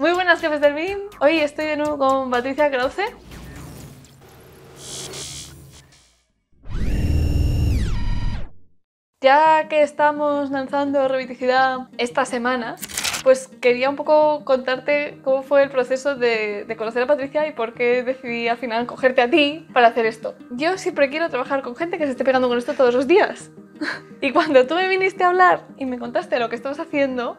Muy buenas jefes del BIM. Hoy estoy de nuevo con Patricia Krause. Ya que estamos lanzando Reviticidad esta semana, pues quería un poco contarte cómo fue el proceso de, conocer a Patricia y por qué decidí al final cogerte a ti para hacer esto. Yo siempre quiero trabajar con gente que se esté pegando con esto todos los días. y cuando tú me viniste a hablar y me contaste lo que estabas haciendo,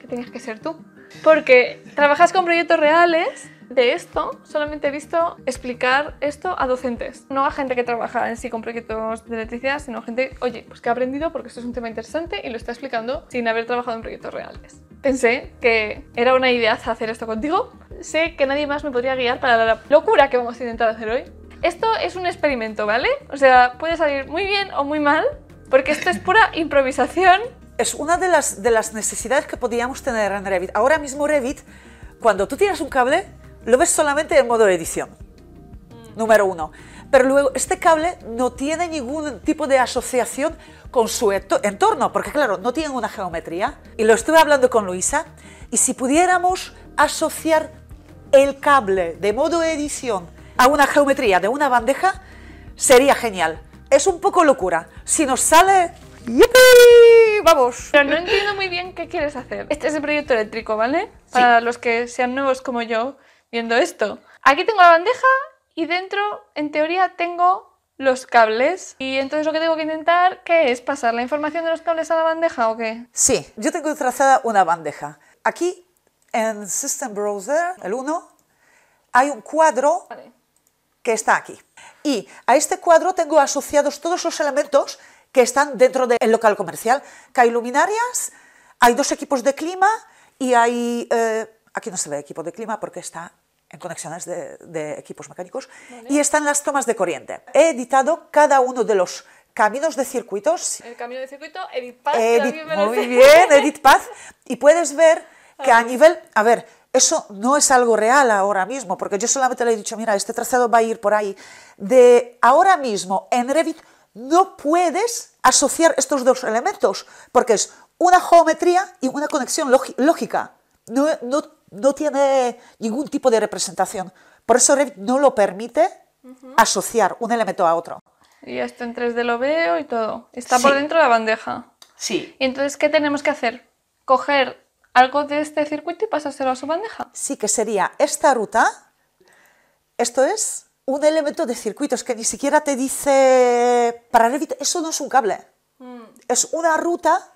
que tenías que ser tú. Porque trabajas con proyectos reales. De esto solamente he visto explicar esto a docentes, no a gente que trabaja en sí con proyectos de electricidad, sino a gente, oye, pues que ha aprendido porque esto es un tema interesante y lo está explicando sin haber trabajado en proyectos reales. Pensé que era una idea hacer esto contigo. Sé que nadie más me podría guiar para la locura que vamos a intentar hacer hoy. Esto es un experimento, ¿vale? O sea, puede salir muy bien o muy mal, porque esto es pura improvisación es una de las, de las necesidades que podíamos tener en Revit. Ahora mismo Revit, cuando tú tiras un cable, lo ves solamente en modo edición, número uno. Pero luego este cable no tiene ningún tipo de asociación con su entorno, porque claro, no tiene una geometría. Y lo estuve hablando con Luisa, y si pudiéramos asociar el cable de modo edición a una geometría de una bandeja, sería genial. Es un poco locura. Si nos sale ¡Yupi! ¡Vamos! Pero no entiendo muy bien qué quieres hacer. Este es el proyecto eléctrico, ¿vale? Para los que sean nuevos como yo viendo esto. Aquí tengo la bandeja y dentro, en teoría, tengo los cables. Y entonces lo que tengo que intentar, ¿qué es? ¿Pasar la información de los cables a la bandeja o qué? Sí, yo tengo trazada una bandeja. Aquí, en System Browser, el 1, hay un cuadro que está aquí. Y a este cuadro tengo asociados todos los elementos que están dentro del local comercial, que hay luminarias, hay dos equipos de clima y hay... Eh, aquí no se ve equipo de clima porque está en conexiones de, equipos mecánicos, y están las tomas de corriente. He editado cada uno de los caminos de circuitos. El camino de circuito, Edit Path. muy bien, Edit Path. Y puedes ver que a nivel, a ver, eso no es algo real ahora mismo, porque yo solamente le he dicho, mira, este trazado va a ir por ahí. De ahora mismo en Revit no puedes asociar estos dos elementos, porque es una geometría y una conexión lógica. No, tiene ningún tipo de representación. Por eso Revit no lo permite asociar un elemento a otro. Y esto en 3D lo veo y todo. Está por dentro de la bandeja. Sí. ¿Y entonces qué tenemos que hacer? Coger algo de este circuito y pasárselo a su bandeja. Sí, que sería esta ruta. Esto es un elemento de circuitos que ni siquiera te dice para Revit, eso no es un cable, mm. es una ruta.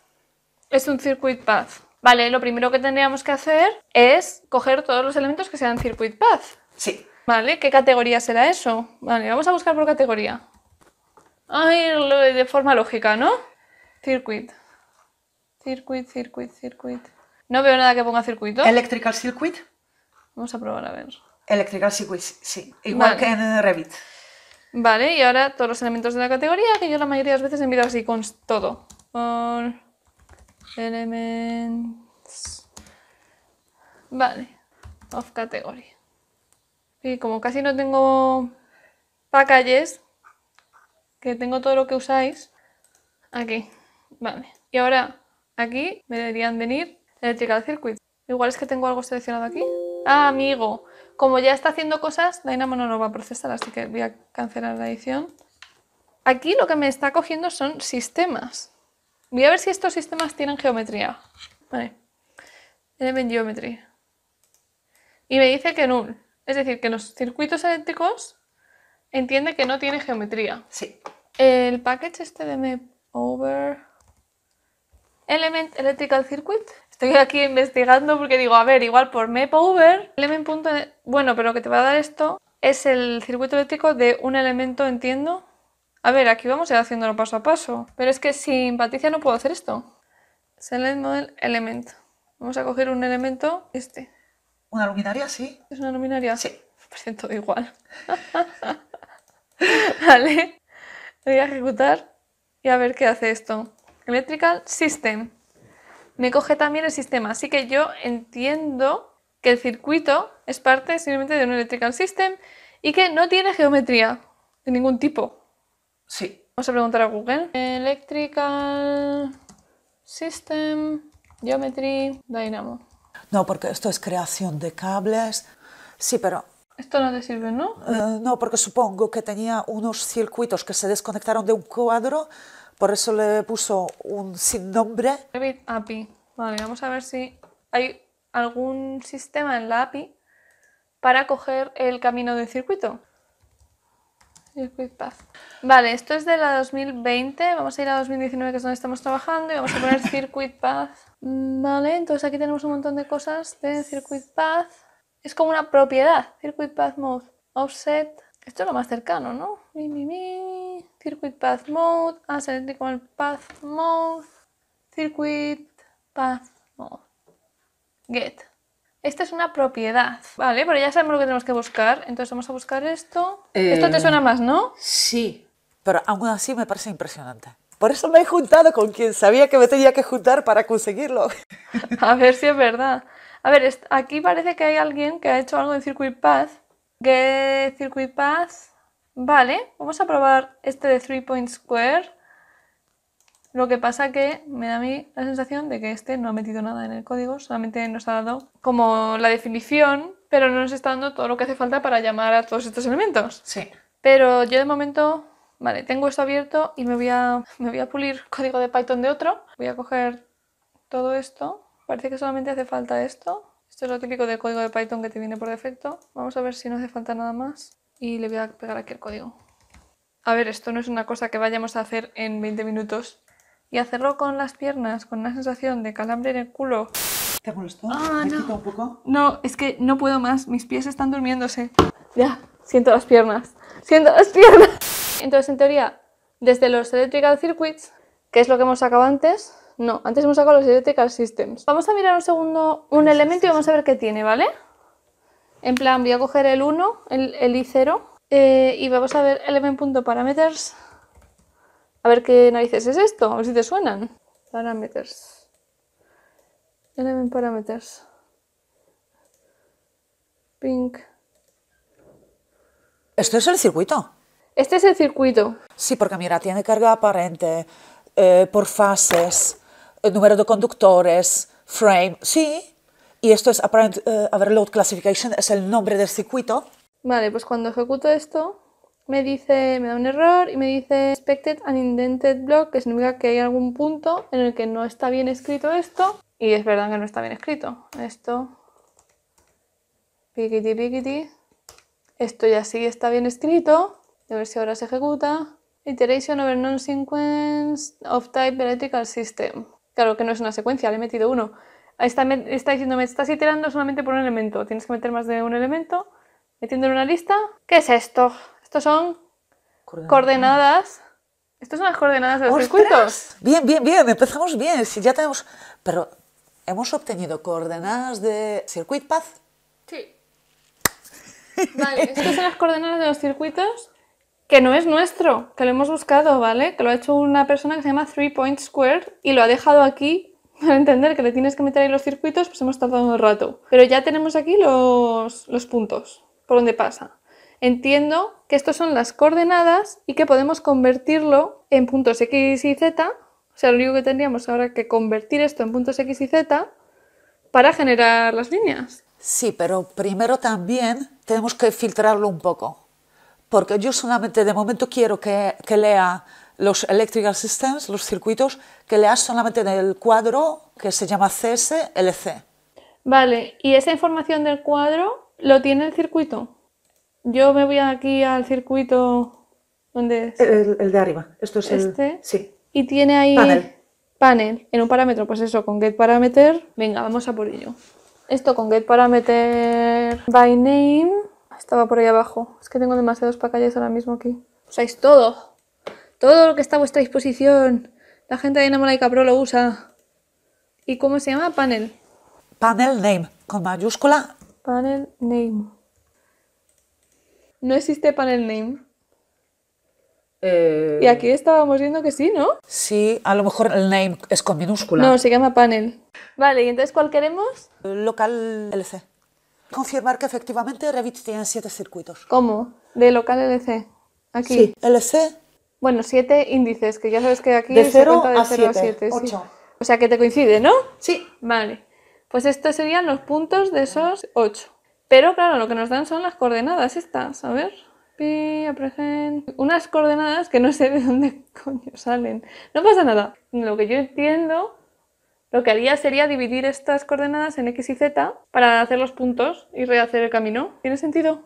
Es un circuit path. Vale, lo primero que tendríamos que hacer es coger todos los elementos que sean circuit path. Sí. Vale, ¿qué categoría será eso? Vale, vamos a buscar por categoría. Ay, de forma lógica, ¿no? Circuit. Circuit, circuit, circuit. No veo nada que ponga circuito. Electrical circuit. Vamos a probar a ver. Electrical Circuit, sí, igual que en Revit. Vale, y ahora todos los elementos de la categoría, que yo la mayoría de las veces envío así con todo. Con elements. Vale, of category. Y como casi no tengo packages, que tengo todo lo que usáis, aquí. Vale, y ahora aquí me deberían venir Electrical Circuit. Igual es que tengo algo seleccionado aquí. Ah, amigo. Como ya está haciendo cosas, Dynamo no lo va a procesar, así que voy a cancelar la edición. Aquí lo que me está cogiendo son sistemas. Voy a ver si estos sistemas tienen geometría. Vale. Element Geometry. Y me dice que null. Es decir, que los circuitos eléctricos entiende que no tiene geometría. Sí. El package este de map over element electrical circuit Estoy aquí investigando porque digo, a ver, igual por over element. Bueno, pero lo que te va a dar esto es el circuito eléctrico de un elemento, entiendo. A ver, aquí vamos a ir haciéndolo paso a paso. Pero es que sin Patricia no puedo hacer esto. Select model element. Vamos a coger un elemento, este. ¿Una luminaria? Sí. ¿Es una luminaria? Sí. Me todo igual. vale. voy a ejecutar y a ver qué hace esto. Electrical System me coge también el sistema. Así que yo entiendo que el circuito es parte simplemente de un electrical system y que no tiene geometría de ningún tipo. Sí. Vamos a preguntar a Google. Electrical System Geometry Dynamo. No, porque esto es creación de cables. Sí, pero Esto no te sirve, ¿no? eh, no, porque supongo que tenía unos circuitos que se desconectaron de un cuadro, por eso le puso un sin nombre. Revit API. Vale, vamos a ver si hay algún sistema en la API para coger el camino del circuito. Circuit Path. Vale, esto es de la 2020. Vamos a ir a 2019, que es donde estamos trabajando, y vamos a poner Circuit Path. Vale, entonces aquí tenemos un montón de cosas de Circuit Path. Es como una propiedad. Circuit Path Mode. Offset. Esto es lo más cercano, ¿no? Mi, mi, mi. Circuit Path Mode. As Electrical Path Mode. Circuit Path Mode. Get. Esta es una propiedad, ¿vale? Pero ya sabemos lo que tenemos que buscar. Entonces vamos a buscar esto. Esto te Eh, suena más, ¿no? Sí. Pero aún así me parece impresionante. Por eso me he juntado con quien sabía que me tenía que juntar para conseguirlo. A ver si es verdad. A ver, aquí parece que hay alguien que ha hecho algo en Circuit Path. Get Circuit Path. Vale, vamos a probar este de 3 Point Square. Lo que pasa que me da a mí la sensación de que este no ha metido nada en el código, solamente nos ha dado como la definición, pero no nos está dando todo lo que hace falta para llamar a todos estos elementos. Sí. Pero yo de momento, vale, tengo esto abierto y me voy a, me voy a pulir código de Python de otro. Voy a coger todo esto. Parece que solamente hace falta esto. Esto es lo típico del código de Python que te viene por defecto. Vamos a ver si no hace falta nada más. Y le voy a pegar aquí el código. A ver, esto no es una cosa que vayamos a hacer en 20 minutos. Y hacerlo con las piernas, con una sensación de calambre en el culo. ¿Te molestó? Ah, ¿Me no. quita un poco? No, es que no puedo más. Mis pies están durmiéndose. Ya, siento las piernas. Siento las piernas. Entonces, en teoría, desde los Electrical Circuits, que es lo que hemos sacado antes. No, antes hemos sacado los Electrical Systems. Vamos a mirar un segundo un elemento y vamos a ver qué tiene, ¿vale? En plan, voy a coger el 1, el, el i0, eh, y vamos a ver element.parameters. A ver qué narices es esto, a ver si te suenan. Parameters. Element parameters. Pink. Esto es el circuito. Este es el circuito. Sí, porque mira, tiene carga aparente, eh, por fases, el número de conductores, frame, sí. Y esto es apparent eh, overload classification, es el nombre del circuito. Vale, pues cuando ejecuto esto, me dice, me da un error y me dice expected an indented block, que significa que hay algún punto en el que no está bien escrito esto. Y es verdad que no está bien escrito. Esto. Piquiti, piquiti. Esto ya sí está bien escrito. A ver si ahora se ejecuta. Iteration over non-sequence of type electrical system. Claro que no es una secuencia, le he metido uno. Está, está diciendo, me estás iterando solamente por un elemento. Tienes que meter más de un elemento. Metiendo en una lista. ¿Qué es esto? Estos son coordenadas. Estos son las coordenadas de los ¡Ostras! circuitos. Bien, bien, bien, empezamos bien. Si ya tenemos. Pero hemos obtenido coordenadas de circuit path. Sí. Vale, estas son las coordenadas de los circuitos que no es nuestro, que lo hemos buscado, ¿vale? Que lo ha hecho una persona que se llama Three Point Square y lo ha dejado aquí para entender que le tienes que meter ahí los circuitos, pues hemos tardado un rato. Pero ya tenemos aquí los, los puntos por donde pasa. Entiendo que estos son las coordenadas y que podemos convertirlo en puntos X y Z. O sea, lo único que tendríamos ahora que convertir esto en puntos X y Z para generar las líneas. Sí, pero primero también tenemos que filtrarlo un poco. Porque yo solamente de momento quiero que, que lea los electrical systems, los circuitos, que leas solamente en el cuadro que se llama CSLC. Vale, y esa información del cuadro lo tiene el circuito. Yo me voy aquí al circuito donde es El, el de arriba. Esto es este Sí. y tiene ahí Panel. panel en un parámetro, pues eso, con get parameter. Venga, vamos a por ello. Esto con get parameter by name estaba por ahí abajo. Es que tengo demasiados pacalles ahora mismo aquí. Usáis todo. Todo lo que está a vuestra disposición. La gente de Namalaika Pro lo usa. ¿Y cómo se llama? Panel. Panel name con mayúscula. Panel name. No existe panel name. Y aquí estábamos viendo que sí, ¿no? Sí, a lo mejor el name es con minúscula. No, se llama panel. Vale, ¿y entonces cuál queremos? Local LC. Confirmar que efectivamente Revit tiene siete circuitos. ¿Cómo? De local LC. Aquí. Sí, LC Bueno, siete índices, que ya sabes que aquí De se cero cuenta de a 0 a siete, 7. ocho. O sea que te coincide, ¿no? Sí. Vale. Pues estos serían los puntos de esos 8. Pero claro, lo que nos dan son las coordenadas estas. A ver. Pi. Unas coordenadas que no sé de dónde coño salen. No pasa nada. Lo que yo entiendo, lo que haría sería dividir estas coordenadas en x y z para hacer los puntos y rehacer el camino. ¿Tiene sentido?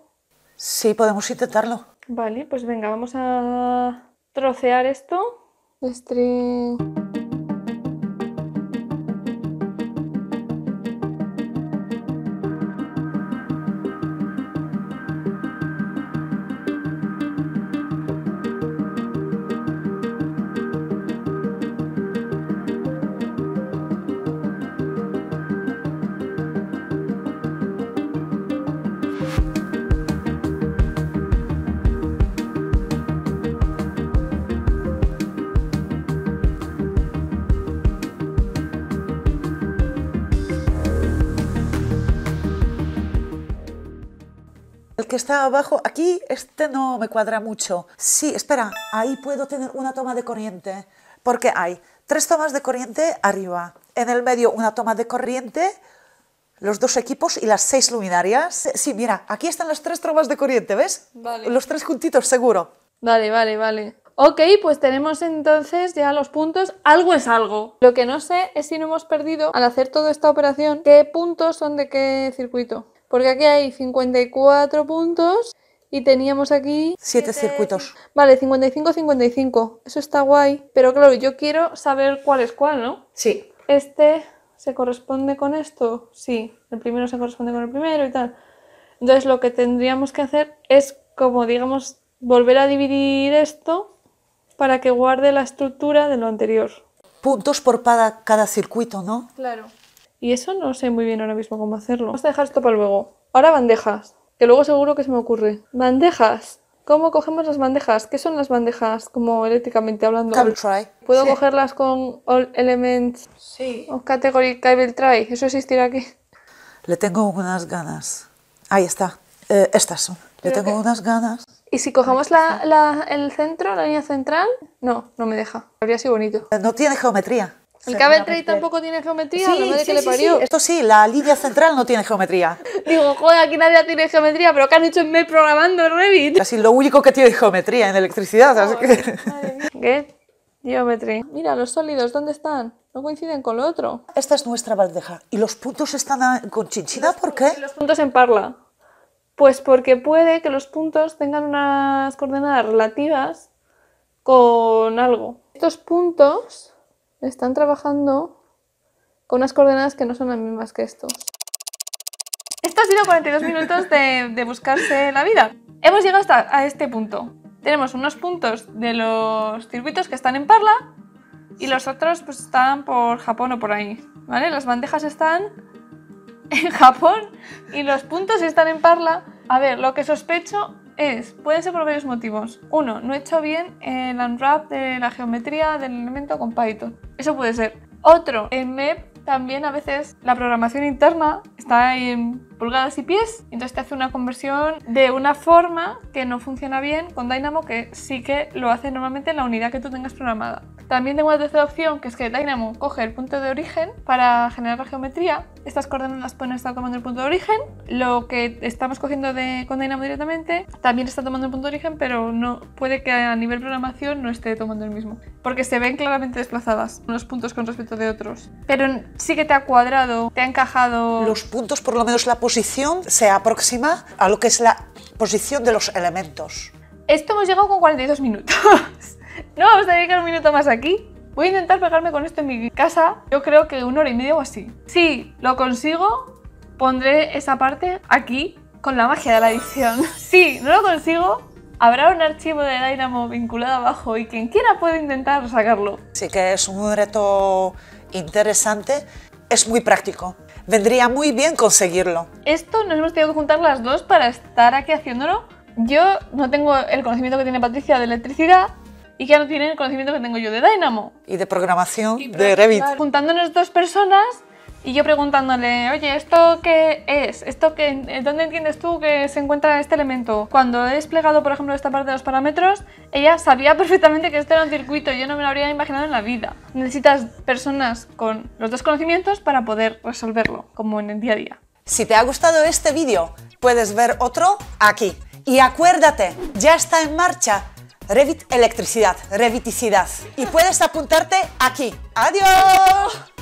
Sí, podemos intentarlo. Vale, pues venga, vamos a trocear esto. String. El que está abajo, aquí este no me cuadra mucho. Sí, espera, ahí puedo tener una toma de corriente, porque hay tres tomas de corriente arriba, en el medio una toma de corriente, los dos equipos y las seis luminarias. Sí, mira, aquí están las tres tomas de corriente, ¿ves? Vale. Los tres juntitos, seguro. Vale, vale, vale. Ok, pues tenemos entonces ya los puntos. Algo es algo. Lo que no sé es si no hemos perdido, al hacer toda esta operación, qué puntos son de qué circuito. Porque aquí hay 54 puntos y teníamos aquí... Siete circuitos. Vale, 55-55. Eso está guay. Pero claro, yo quiero saber cuál es cuál, ¿no? Sí. Este se corresponde con esto. Sí, el primero se corresponde con el primero y tal. Entonces lo que tendríamos que hacer es como, digamos, volver a dividir esto para que guarde la estructura de lo anterior. Puntos por cada, cada circuito, ¿no? Claro. Y eso no sé muy bien ahora mismo cómo hacerlo. Vamos a dejar esto para luego. Ahora bandejas, que luego seguro que se me ocurre. Bandejas. ¿Cómo cogemos las bandejas? ¿Qué son las bandejas como eléctricamente hablando? Cable try. ¿Puedo Sí. cogerlas con All Elements Sí. o Category Cable Try? ¿Eso existirá aquí? Le tengo unas ganas. Ahí está. Eh, estas son. Le tengo que- unas ganas. ¿Y si cogemos la, la- el centro, la línea central? No, no me deja. Habría sido bonito. Eh, No tiene geometría. ¿El Cable Tray tampoco tiene geometría? Sí, sí, que le parió. sí. Esto sí, la línea central no tiene geometría. Digo, joder, aquí nadie tiene geometría, pero ¿qué han hecho en Mail programando en Revit? Casi lo único que tiene geometría en electricidad. así que- Get Geometry. Mira, los sólidos, ¿dónde están? No coinciden con lo otro. Esta es nuestra bandeja. ¿Y los puntos están a- con chinchina? ¿Por qué? Los puntos en parla. Pues porque puede que los puntos tengan unas coordenadas relativas con algo. Estos puntos están trabajando con unas coordenadas que no son las mismas que estos. Esto ha sido 42 minutos de, de buscarse la vida. Hemos llegado hasta a este punto. Tenemos unos puntos de los circuitos que están en Parla y los otros pues están por Japón o por ahí. ¿Vale? Las bandejas están en Japón y los puntos están en Parla. A ver, lo que sospecho es, pueden ser por varios motivos. Uno, no he hecho bien el unwrap de la geometría del elemento con Python. Eso puede ser. Otro, en MEP también a veces la programación interna está en pulgadas y pies, entonces te hace una conversión de una forma que no funciona bien con Dynamo, que sí que lo hace normalmente en la unidad que tú tengas programada. También tengo una tercera opción, que es que Dynamo coge el punto de origen para generar la geometría. Estas coordenadas pueden estar tomando el punto de origen. Lo que estamos cogiendo de, con Dynamo directamente también está tomando el punto de origen, pero no puede que a nivel programación no esté tomando el mismo. Porque se ven claramente desplazadas unos puntos con respecto de otros. Pero sí que te ha cuadrado, te ha encajado... Los puntos, por lo menos la posición, se aproxima a lo que es la posición de los elementos. Esto hemos llegado con 42 minutos. no vamos a dedicar un minuto más aquí. Voy a intentar pegarme con esto en mi casa. Yo creo que una hora y media o así. Si lo consigo, pondré esa parte aquí con la magia de la edición. Si no lo consigo, habrá un archivo de Dynamo vinculado abajo y quien quiera puede intentar sacarlo. Así que es un reto interesante, es muy práctico. Vendría muy bien conseguirlo. Esto nos hemos tenido que juntar las dos para estar aquí haciéndolo. Yo no tengo el conocimiento que tiene Patricia de electricidad y que no tiene el conocimiento que tengo yo de Dynamo. Y de programación de Revit. Juntándonos dos personas, Y yo preguntándole, oye, ¿esto qué es? ¿Esto qué, ¿Dónde entiendes tú que se encuentra este elemento? Cuando he desplegado, por ejemplo, esta parte de los parámetros, ella sabía perfectamente que esto era un circuito, yo no me lo habría imaginado en la vida. Necesitas personas con los dos conocimientos para poder resolverlo, como en el día a día. Si te ha gustado este vídeo, puedes ver otro aquí. Y acuérdate, ya está en marcha Revit Electricidad, Reviticidad. Y puedes apuntarte aquí. ¡Adiós!